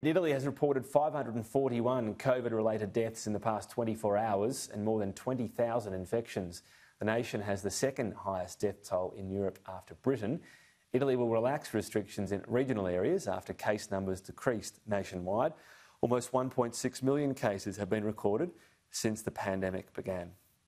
Italy has reported 541 COVID related deaths in the past 24 hours and more than 20,000 infections. The nation has the second highest death toll in Europe after Britain. Italy will relax restrictions in regional areas after case numbers decreased nationwide. Almost 1.6 million cases have been recorded since the pandemic began.